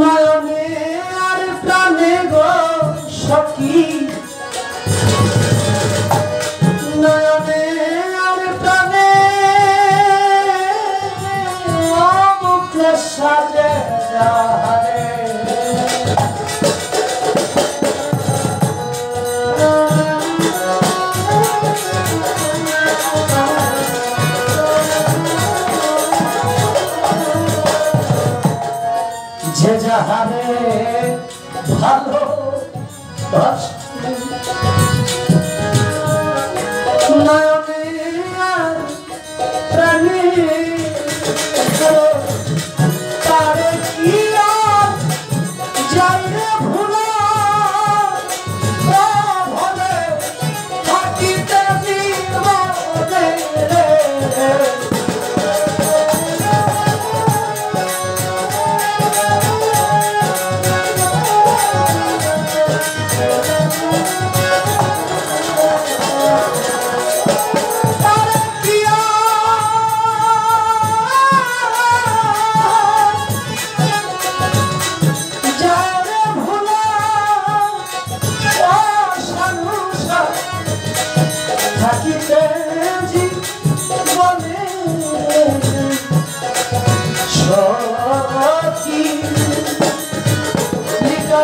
নয়নে আর প্রাণে গো সখী। যাহারে ভালো নয়নে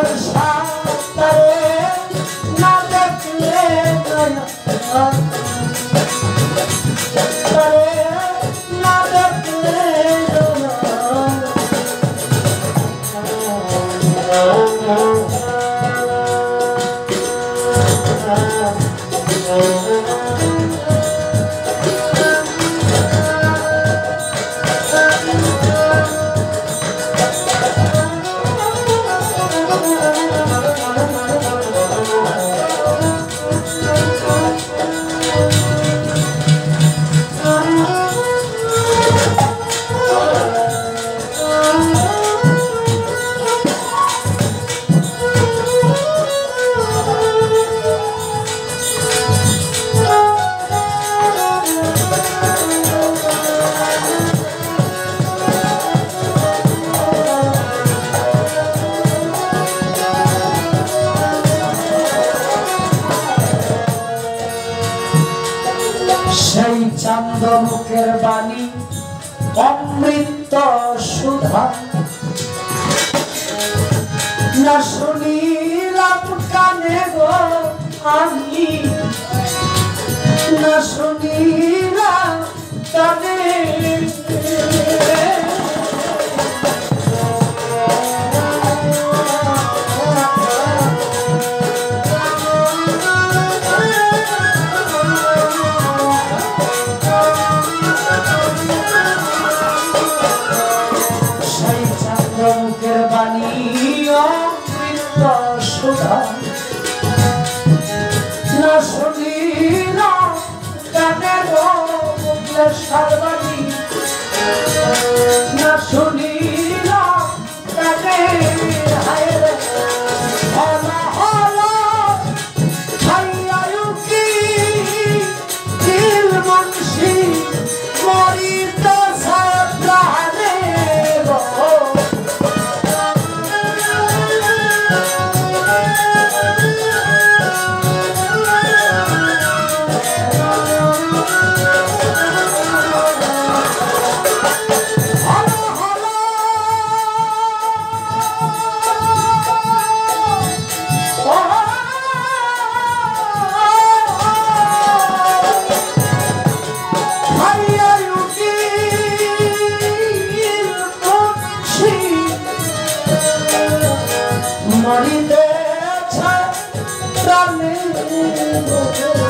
Lord. Oh. মুখের বাণী অমৃত সুধা। না শুনিলাম কানে গো আমি না শুনিলাম কানে বাণী অমৃত সুধা না শুনিলাম কানে গো না শুনিলাম Oh,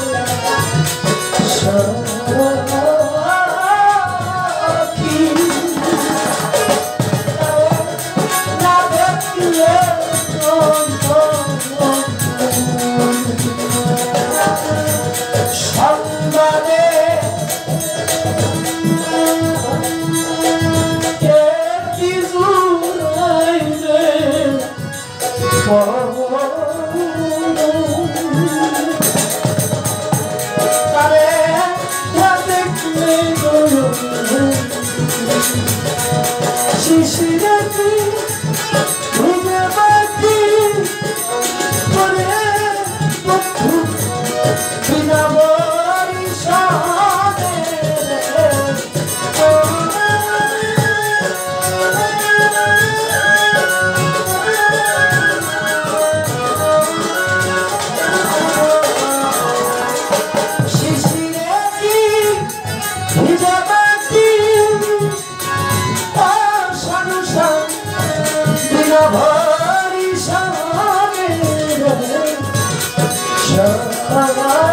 Oh,